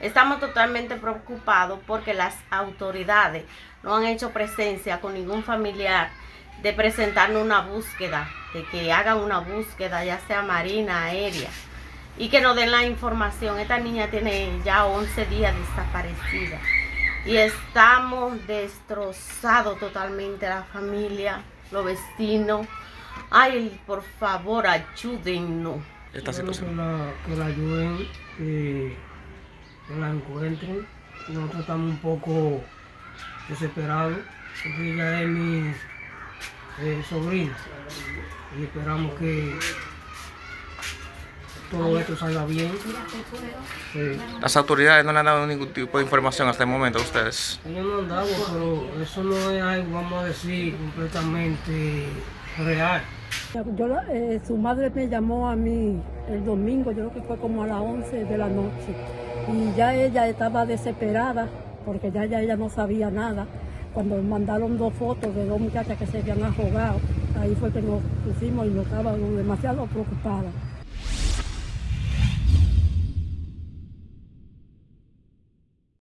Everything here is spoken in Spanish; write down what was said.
Estamos totalmente preocupados porque las autoridades no han hecho presencia con ningún familiar de presentarnos una búsqueda, de que hagan una búsqueda, ya sea marina, aérea, y que nos den la información. Esta niña tiene ya 11 días desaparecida y estamos destrozados totalmente la familia, los vecinos. Ay, por favor, ayúdennos. Esta situación. Que la, que la ayuden, que, que la encuentren. Nosotros estamos un poco desesperados, porque ella es mi eh, sobrina. Y esperamos que todo esto salga bien. Sí. Las autoridades no le han dado ningún tipo de información hasta el momento a ustedes. Ellos no han dado, pero eso no es algo, vamos a decir, completamente real. Yo, eh, su madre me llamó a mí el domingo, yo creo que fue como a las 11 de la noche, y ya ella estaba desesperada porque ya, ya ella no sabía nada. Cuando mandaron dos fotos de dos muchachas que se habían ahogado, ahí fue que nos pusimos y nos estábamos demasiado preocupadas.